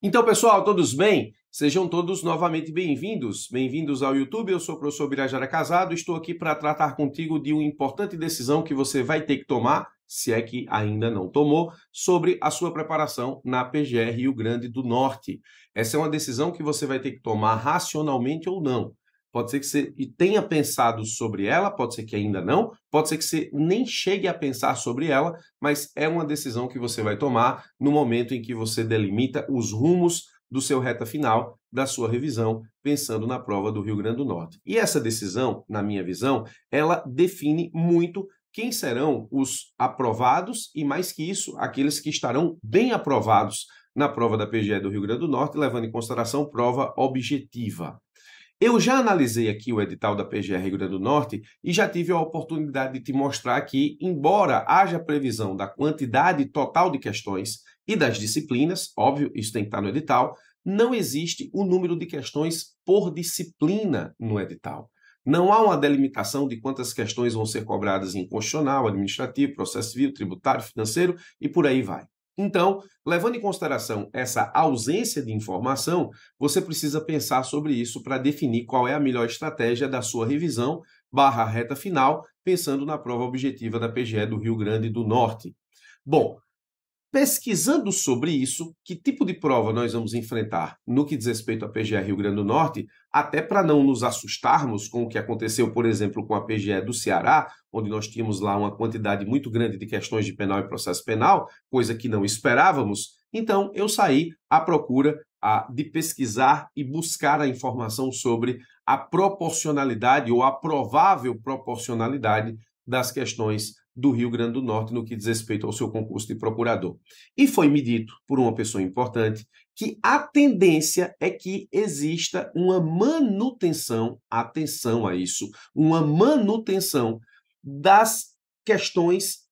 Então, pessoal, todos bem? Sejam todos novamente bem-vindos. Bem-vindos ao YouTube. Eu sou o professor Birajara Casado. Estou aqui para tratar contigo de uma importante decisão que você vai ter que tomar, se é que ainda não tomou, sobre a sua preparação na PGR Rio Grande do Norte. Essa é uma decisão que você vai ter que tomar racionalmente ou não. Pode ser que você tenha pensado sobre ela, pode ser que ainda não, pode ser que você nem chegue a pensar sobre ela, mas é uma decisão que você vai tomar no momento em que você delimita os rumos do seu reta final da sua revisão, pensando na prova do Rio Grande do Norte. E essa decisão, na minha visão, ela define muito quem serão os aprovados e, mais que isso, aqueles que estarão bem aprovados na prova da PGE do Rio Grande do Norte, levando em consideração prova objetiva. Eu já analisei aqui o edital da PGR Rio Grande do Norte e já tive a oportunidade de te mostrar que, embora haja previsão da quantidade total de questões e das disciplinas, óbvio, isso tem que estar no edital, não existe o número de questões por disciplina no edital. Não há uma delimitação de quantas questões vão ser cobradas em constitucional, administrativo, processo civil, tributário, financeiro e por aí vai. Então, levando em consideração essa ausência de informação, você precisa pensar sobre isso para definir qual é a melhor estratégia da sua revisão barra reta final, pensando na prova objetiva da PGE do Rio Grande do Norte. Bom, pesquisando sobre isso, que tipo de prova nós vamos enfrentar no que diz respeito à PGE Rio Grande do Norte, até para não nos assustarmos com o que aconteceu, por exemplo, com a PGE do Ceará, onde nós tínhamos lá uma quantidade muito grande de questões de penal e processo penal, coisa que não esperávamos, então eu saí à procura de pesquisar e buscar a informação sobre a proporcionalidade ou a provável proporcionalidade das questões do Rio Grande do Norte no que diz respeito ao seu concurso de procurador. E foi me dito por uma pessoa importante que a tendência é que exista uma manutenção, atenção a isso, uma manutenção das questões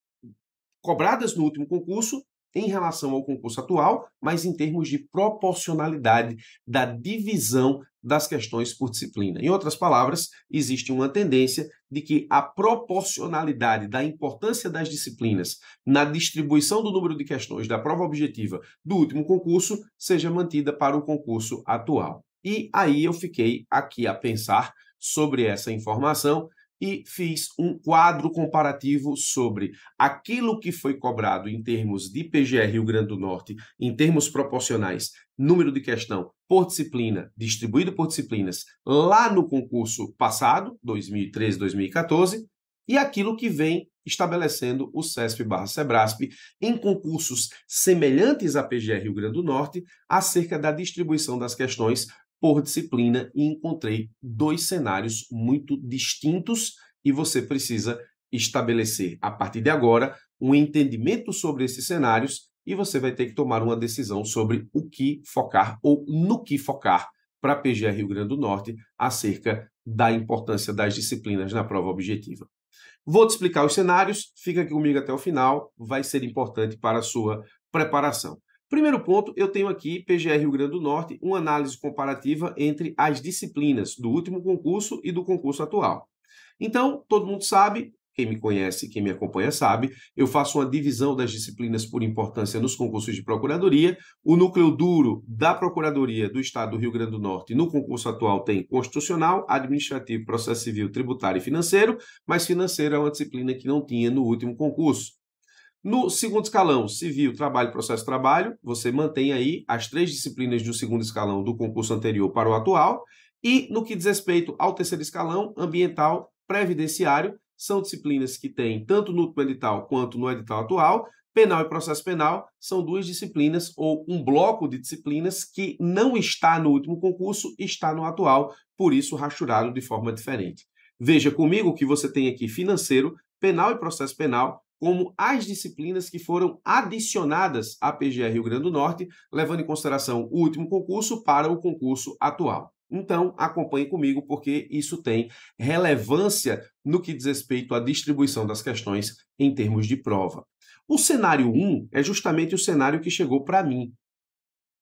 cobradas no último concurso em relação ao concurso atual, mas em termos de proporcionalidade da divisão das questões por disciplina. Em outras palavras, existe uma tendência de que a proporcionalidade da importância das disciplinas na distribuição do número de questões da prova objetiva do último concurso seja mantida para o concurso atual. E aí eu fiquei aqui a pensar sobre essa informação e fiz um quadro comparativo sobre aquilo que foi cobrado em termos de PGR Rio Grande do Norte, em termos proporcionais, número de questão por disciplina, distribuído por disciplinas, lá no concurso passado, 2013-2014, e aquilo que vem estabelecendo o CESP/SEBRASP em concursos semelhantes à PGR Rio Grande do Norte acerca da distribuição das questões por disciplina e encontrei dois cenários muito distintos e você precisa estabelecer a partir de agora um entendimento sobre esses cenários e você vai ter que tomar uma decisão sobre o que focar ou no que focar para a PGR Rio Grande do Norte acerca da importância das disciplinas na prova objetiva. Vou te explicar os cenários, fica aqui comigo até o final, vai ser importante para a sua preparação. Primeiro ponto, eu tenho aqui, PGR Rio Grande do Norte, uma análise comparativa entre as disciplinas do último concurso e do concurso atual. Então, todo mundo sabe, quem me conhece, quem me acompanha sabe, eu faço uma divisão das disciplinas por importância nos concursos de procuradoria. O núcleo duro da Procuradoria do Estado do Rio Grande do Norte no concurso atual tem constitucional, administrativo, processo civil, tributário e financeiro, mas financeiro é uma disciplina que não tinha no último concurso. No segundo escalão, civil, trabalho, processo trabalho, você mantém aí as três disciplinas do segundo escalão do concurso anterior para o atual. E no que diz respeito ao terceiro escalão, ambiental, previdenciário, são disciplinas que têm tanto no edital quanto no edital atual. Penal e processo penal são duas disciplinas ou um bloco de disciplinas que não está no último concurso, está no atual, por isso rachurado de forma diferente. Veja comigo que você tem aqui financeiro, penal e processo penal, como as disciplinas que foram adicionadas à PGR Rio Grande do Norte, levando em consideração o último concurso para o concurso atual. Então, acompanhe comigo, porque isso tem relevância no que diz respeito à distribuição das questões em termos de prova. O cenário 1 é justamente o cenário que chegou para mim.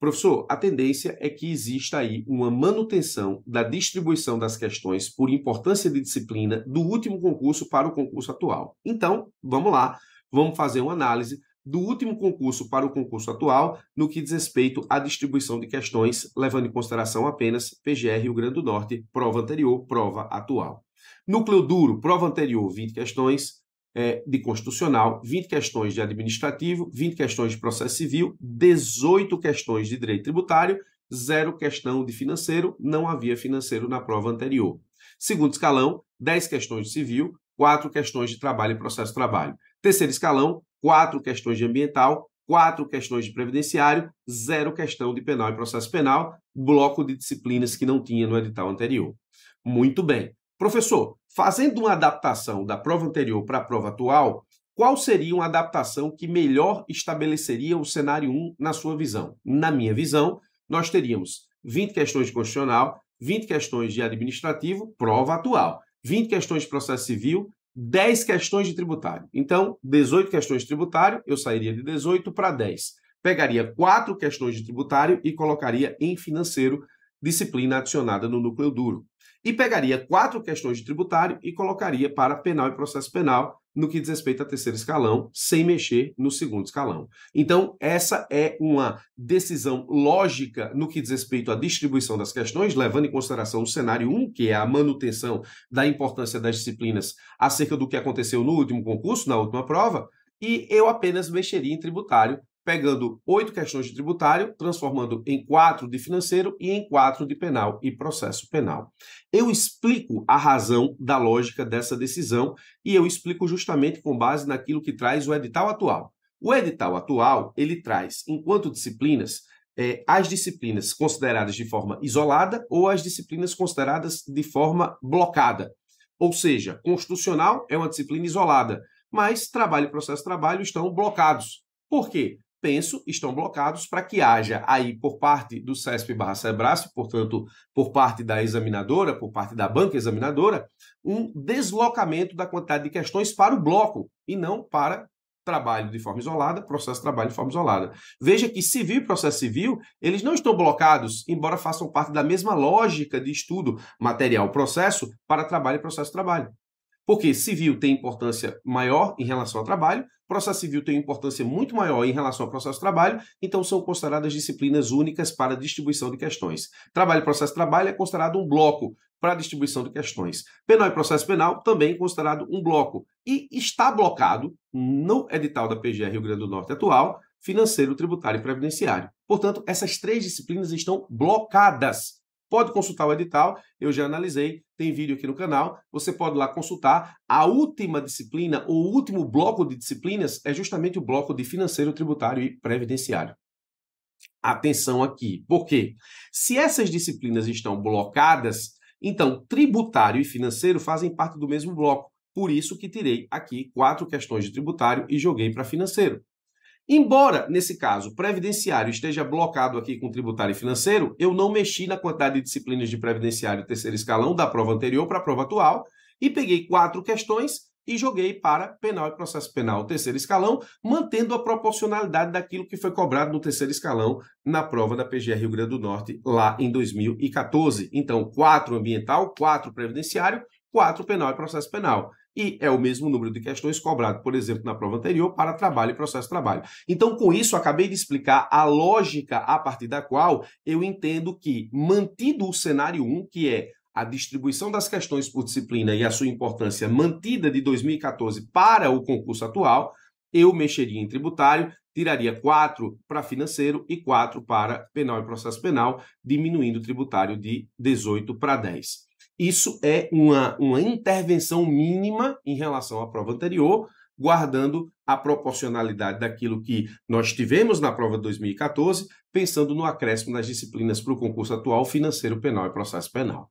Professor, a tendência é que exista aí uma manutenção da distribuição das questões por importância de disciplina do último concurso para o concurso atual. Então, vamos lá, vamos fazer uma análise do último concurso para o concurso atual no que diz respeito à distribuição de questões, levando em consideração apenas PGR Rio Grande do Norte, prova anterior, prova atual. Núcleo duro, prova anterior, 20 questões é, de constitucional, 20 questões de administrativo, 20 questões de processo civil, 18 questões de direito tributário, zero questão de financeiro, não havia financeiro na prova anterior. Segundo escalão, 10 questões de civil, 4 questões de trabalho e processo de trabalho. Terceiro escalão, 4 questões de ambiental, 4 questões de previdenciário, zero questão de penal e processo penal, bloco de disciplinas que não tinha no edital anterior. Muito bem. Professor, fazendo uma adaptação da prova anterior para a prova atual, qual seria uma adaptação que melhor estabeleceria o cenário 1 na sua visão? Na minha visão, nós teríamos 20 questões de constitucional, 20 questões de administrativo, prova atual, 20 questões de processo civil, 10 questões de tributário. Então, 18 questões de tributário, eu sairia de 18 para 10. Pegaria 4 questões de tributário e colocaria em financeiro, disciplina adicionada no núcleo duro e pegaria quatro questões de tributário e colocaria para penal e processo penal no que diz respeito ao terceiro escalão, sem mexer no segundo escalão. Então, essa é uma decisão lógica no que diz respeito à distribuição das questões, levando em consideração o cenário 1, que é a manutenção da importância das disciplinas acerca do que aconteceu no último concurso, na última prova, e eu apenas mexeria em tributário pegando oito questões de tributário, transformando em quatro de financeiro e em quatro de penal e processo penal. Eu explico a razão da lógica dessa decisão e eu explico justamente com base naquilo que traz o edital atual. O edital atual, ele traz, enquanto disciplinas, é, as disciplinas consideradas de forma isolada ou as disciplinas consideradas de forma blocada. Ou seja, constitucional é uma disciplina isolada, mas trabalho e processo trabalho estão blocados. Por quê? Penso, estão blocados para que haja aí por parte do CESP barra Sebrasp, portanto, por parte da examinadora, por parte da banca examinadora, um deslocamento da quantidade de questões para o bloco e não para trabalho de forma isolada, processo de trabalho de forma isolada. Veja que civil e processo civil, eles não estão blocados, embora façam parte da mesma lógica de estudo material processo para trabalho e processo trabalho. Porque civil tem importância maior em relação ao trabalho, processo civil tem importância muito maior em relação ao processo trabalho, então são consideradas disciplinas únicas para distribuição de questões. Trabalho e processo trabalho é considerado um bloco para distribuição de questões. Penal e processo penal também é considerado um bloco e está blocado no edital da PGR Rio Grande do Norte atual, financeiro, tributário e previdenciário. Portanto, essas três disciplinas estão blocadas. Pode consultar o edital, eu já analisei, tem vídeo aqui no canal. Você pode lá consultar. A última disciplina, o último bloco de disciplinas é justamente o bloco de financeiro, tributário e previdenciário. Atenção aqui, por quê? Se essas disciplinas estão blocadas, então tributário e financeiro fazem parte do mesmo bloco. Por isso que tirei aqui quatro questões de tributário e joguei para financeiro. Embora, nesse caso, previdenciário esteja blocado aqui com tributário e financeiro, eu não mexi na quantidade de disciplinas de previdenciário terceiro escalão da prova anterior para a prova atual e peguei quatro questões e joguei para penal e processo penal terceiro escalão, mantendo a proporcionalidade daquilo que foi cobrado no terceiro escalão na prova da PGR Rio Grande do Norte lá em 2014. Então, quatro ambiental, quatro previdenciário, quatro penal e processo penal e é o mesmo número de questões cobrado, por exemplo, na prova anterior para trabalho e processo de trabalho. Então, com isso, acabei de explicar a lógica a partir da qual eu entendo que, mantido o cenário 1, que é a distribuição das questões por disciplina e a sua importância mantida de 2014 para o concurso atual, eu mexeria em tributário, tiraria quatro para financeiro e quatro para penal e processo penal, diminuindo o tributário de 18 para 10. Isso é uma, uma intervenção mínima em relação à prova anterior, guardando a proporcionalidade daquilo que nós tivemos na prova de 2014, pensando no acréscimo das disciplinas para o concurso atual financeiro, penal e processo penal.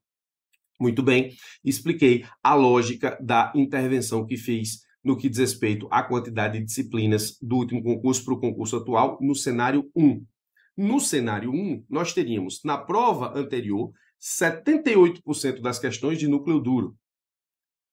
Muito bem, expliquei a lógica da intervenção que fiz no que diz respeito à quantidade de disciplinas do último concurso para o concurso atual no cenário 1. No cenário 1, nós teríamos, na prova anterior, 78% das questões de núcleo duro.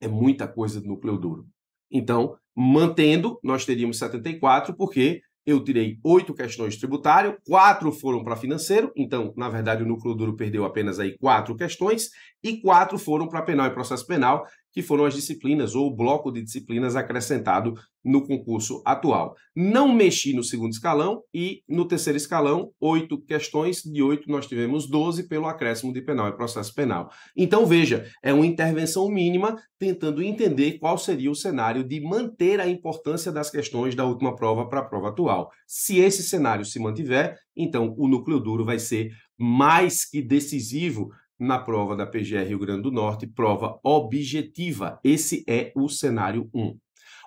É muita coisa de núcleo duro. Então, mantendo, nós teríamos 74, porque eu tirei oito questões tributário, quatro foram para financeiro, então, na verdade, o núcleo duro perdeu apenas aí quatro questões, e quatro foram para penal e processo penal, que foram as disciplinas ou o bloco de disciplinas acrescentado no concurso atual. Não mexi no segundo escalão e no terceiro escalão, oito questões, de oito nós tivemos doze pelo acréscimo de penal e processo penal. Então veja, é uma intervenção mínima tentando entender qual seria o cenário de manter a importância das questões da última prova para a prova atual. Se esse cenário se mantiver, então o núcleo duro vai ser mais que decisivo na prova da PGR Rio Grande do Norte, prova objetiva. Esse é o cenário 1.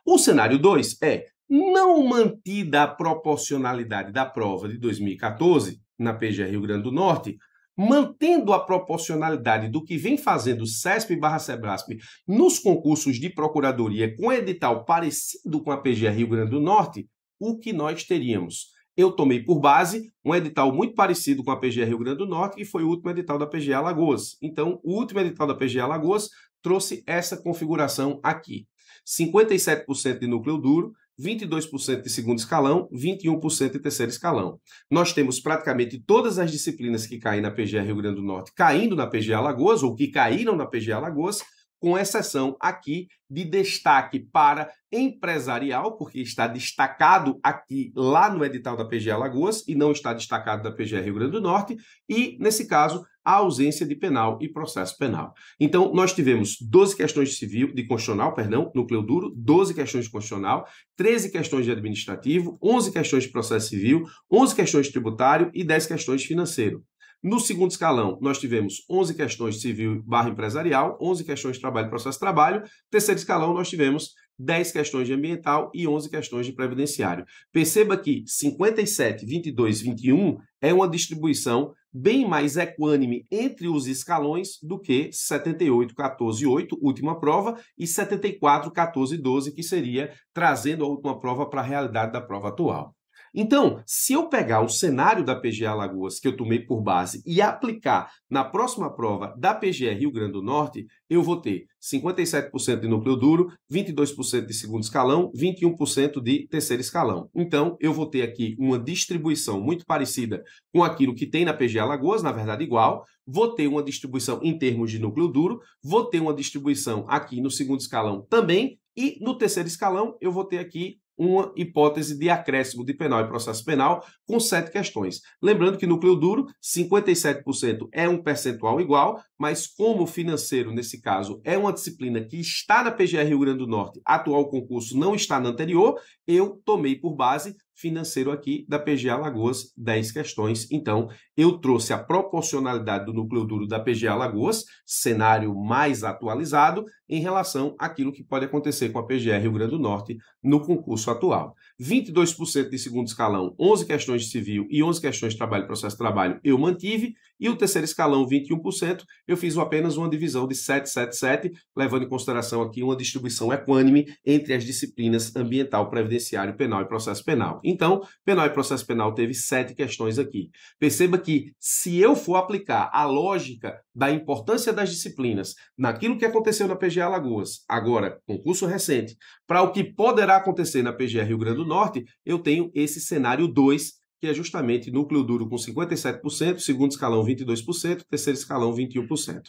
O cenário 2 é não mantida a proporcionalidade da prova de 2014 na PGR Rio Grande do Norte, mantendo a proporcionalidade do que vem fazendo CESP barra Sebrasp nos concursos de procuradoria com edital parecido com a PGR Rio Grande do Norte, o que nós teríamos? Eu tomei por base um edital muito parecido com a PGR Rio Grande do Norte, que foi o último edital da PGA Alagoas. Então, o último edital da PGA Alagoas trouxe essa configuração aqui. 57% de núcleo duro, 22% de segundo escalão, 21% de terceiro escalão. Nós temos praticamente todas as disciplinas que caem na PGA Rio Grande do Norte caindo na PGA Alagoas, ou que caíram na PGA Alagoas, com exceção aqui de destaque para empresarial, porque está destacado aqui lá no edital da PGA Alagoas e não está destacado da PGA Rio Grande do Norte, e nesse caso a ausência de penal e processo penal. Então, nós tivemos 12 questões de civil, de constitucional, perdão, núcleo duro, 12 questões de constitucional, 13 questões de administrativo, 11 questões de processo civil, 11 questões de tributário e 10 questões de financeiro. No segundo escalão, nós tivemos 11 questões civil barra empresarial, 11 questões de trabalho e processo de trabalho. Terceiro escalão, nós tivemos 10 questões de ambiental e 11 questões de previdenciário. Perceba que 57, 22, 21 é uma distribuição bem mais equânime entre os escalões do que 78, 14, 8, última prova, e 74, 14, 12, que seria trazendo a última prova para a realidade da prova atual. Então, se eu pegar o cenário da PGA Alagoas, que eu tomei por base, e aplicar na próxima prova da PGE Rio Grande do Norte, eu vou ter 57% de núcleo duro, 22% de segundo escalão, 21% de terceiro escalão. Então, eu vou ter aqui uma distribuição muito parecida com aquilo que tem na PGA Alagoas, na verdade igual, vou ter uma distribuição em termos de núcleo duro, vou ter uma distribuição aqui no segundo escalão também, e no terceiro escalão eu vou ter aqui uma hipótese de acréscimo de penal e processo penal com sete questões. Lembrando que núcleo duro, 57% é um percentual igual, mas como financeiro, nesse caso, é uma disciplina que está na PGR Rio Grande do Norte, atual concurso não está na anterior, eu tomei por base financeiro aqui da PGA Alagoas 10 questões. Então, eu trouxe a proporcionalidade do núcleo duro da PGA Alagoas, cenário mais atualizado, em relação àquilo que pode acontecer com a PGR Rio Grande do Norte no concurso atual. 22% de segundo escalão, 11 questões de civil e 11 questões de trabalho e processo de trabalho eu mantive, e o terceiro escalão, 21%, eu fiz apenas uma divisão de 777, levando em consideração aqui uma distribuição equânime entre as disciplinas ambiental, previdenciário, penal e processo penal. Então, penal e processo penal teve sete questões aqui. Perceba que se eu for aplicar a lógica da importância das disciplinas naquilo que aconteceu na PGA Alagoas, agora, concurso recente, para o que poderá acontecer na PGR Rio Grande do Norte, eu tenho esse cenário 2 que é justamente núcleo duro com 57%, segundo escalão 22%, terceiro escalão 21%.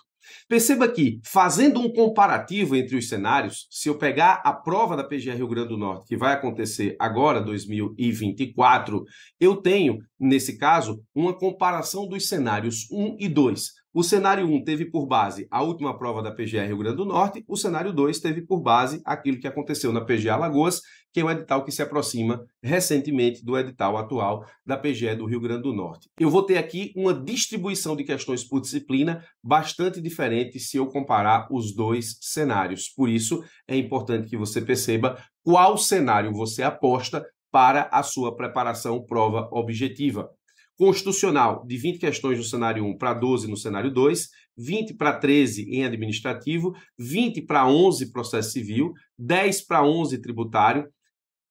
Perceba que, fazendo um comparativo entre os cenários, se eu pegar a prova da PGR Rio Grande do Norte, que vai acontecer agora, 2024, eu tenho, nesse caso, uma comparação dos cenários 1 e 2. O cenário 1 teve por base a última prova da PGR Rio Grande do Norte, o cenário 2 teve por base aquilo que aconteceu na PGA Alagoas, que é um edital que se aproxima recentemente do edital atual da PGE do Rio Grande do Norte. Eu vou ter aqui uma distribuição de questões por disciplina bastante diferente se eu comparar os dois cenários. Por isso, é importante que você perceba qual cenário você aposta para a sua preparação prova objetiva constitucional de 20 questões no cenário 1 para 12 no cenário 2, 20 para 13 em administrativo, 20 para 11 processo civil, 10 para 11 tributário,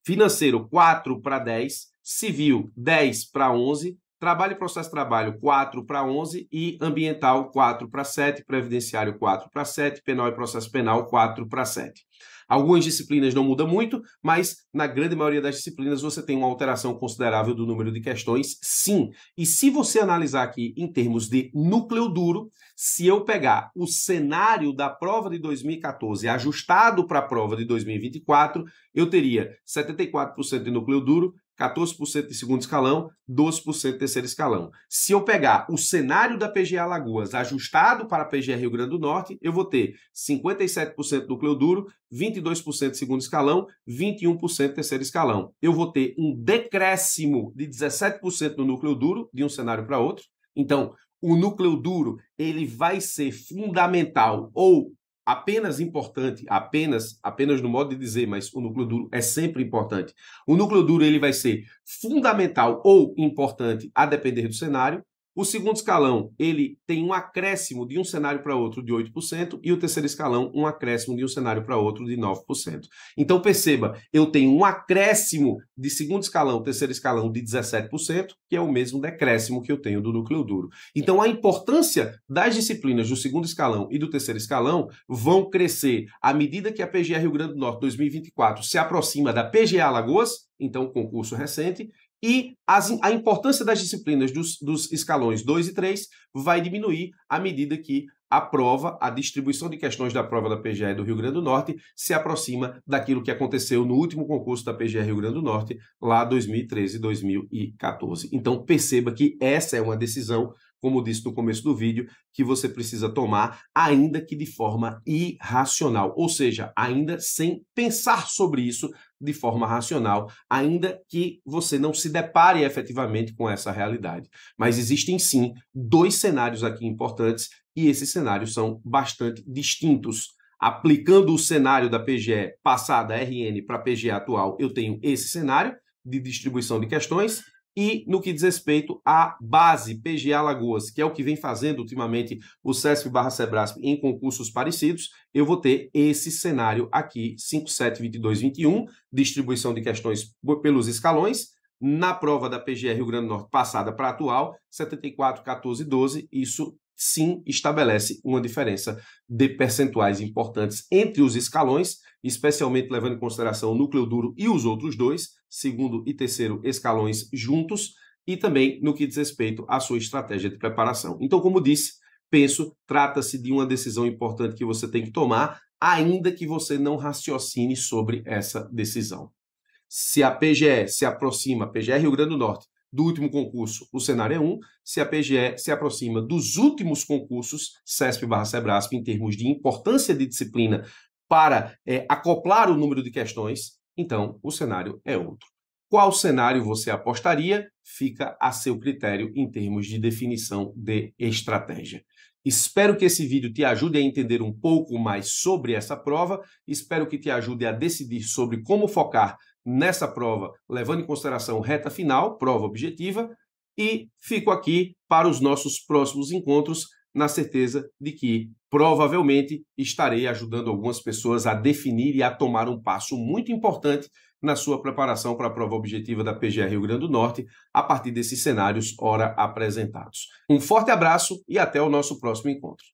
financeiro 4 para 10, civil 10 para 11, trabalho e processo de trabalho 4 para 11 e ambiental 4 para 7, previdenciário 4 para 7, penal e processo penal 4 para 7. Algumas disciplinas não mudam muito, mas na grande maioria das disciplinas você tem uma alteração considerável do número de questões, sim. E se você analisar aqui em termos de núcleo duro, se eu pegar o cenário da prova de 2014 ajustado para a prova de 2024, eu teria 74% de núcleo duro, 14% de segundo escalão, 12% de terceiro escalão. Se eu pegar o cenário da PGA Lagoas ajustado para a PGA Rio Grande do Norte, eu vou ter 57% núcleo duro, 22% de segundo escalão, 21% de terceiro escalão. Eu vou ter um decréscimo de 17% no núcleo duro de um cenário para outro. Então, o núcleo duro ele vai ser fundamental ou apenas importante, apenas, apenas no modo de dizer, mas o núcleo duro é sempre importante. O núcleo duro ele vai ser fundamental ou importante a depender do cenário. O segundo escalão, ele tem um acréscimo de um cenário para outro de 8%, e o terceiro escalão, um acréscimo de um cenário para outro de 9%. Então, perceba, eu tenho um acréscimo de segundo escalão, terceiro escalão de 17%, que é o mesmo decréscimo que eu tenho do núcleo duro. Então, a importância das disciplinas do segundo escalão e do terceiro escalão vão crescer à medida que a PGA Rio Grande do Norte 2024 se aproxima da PGA Alagoas, então concurso recente, e as, a importância das disciplinas dos, dos escalões 2 e 3 vai diminuir à medida que a prova, a distribuição de questões da prova da PGE do Rio Grande do Norte se aproxima daquilo que aconteceu no último concurso da PGE Rio Grande do Norte, lá 2013 e 2014. Então perceba que essa é uma decisão como disse no começo do vídeo, que você precisa tomar, ainda que de forma irracional, ou seja, ainda sem pensar sobre isso de forma racional, ainda que você não se depare efetivamente com essa realidade. Mas existem sim dois cenários aqui importantes e esses cenários são bastante distintos. Aplicando o cenário da PGE passada RN para a PGE atual, eu tenho esse cenário de distribuição de questões e no que diz respeito à base PGA Lagoas, que é o que vem fazendo ultimamente o CESP barra Sebrasp em concursos parecidos, eu vou ter esse cenário aqui, 572221, distribuição de questões pelos escalões, na prova da PGR Rio Grande do Norte passada para atual, 74, 14, 12, isso sim estabelece uma diferença de percentuais importantes entre os escalões, especialmente levando em consideração o núcleo duro e os outros dois, segundo e terceiro escalões juntos, e também no que diz respeito à sua estratégia de preparação. Então, como disse, penso, trata-se de uma decisão importante que você tem que tomar, ainda que você não raciocine sobre essa decisão. Se a PGE se aproxima, PGE Rio Grande do Norte, do último concurso, o cenário é 1. Se a PGE se aproxima dos últimos concursos, CESP barra Sebrasp, em termos de importância de disciplina para é, acoplar o número de questões, então o cenário é outro. Qual cenário você apostaria fica a seu critério em termos de definição de estratégia. Espero que esse vídeo te ajude a entender um pouco mais sobre essa prova. Espero que te ajude a decidir sobre como focar nessa prova, levando em consideração reta final, prova objetiva, e fico aqui para os nossos próximos encontros, na certeza de que provavelmente estarei ajudando algumas pessoas a definir e a tomar um passo muito importante na sua preparação para a prova objetiva da PGR Rio Grande do Norte, a partir desses cenários ora apresentados. Um forte abraço e até o nosso próximo encontro.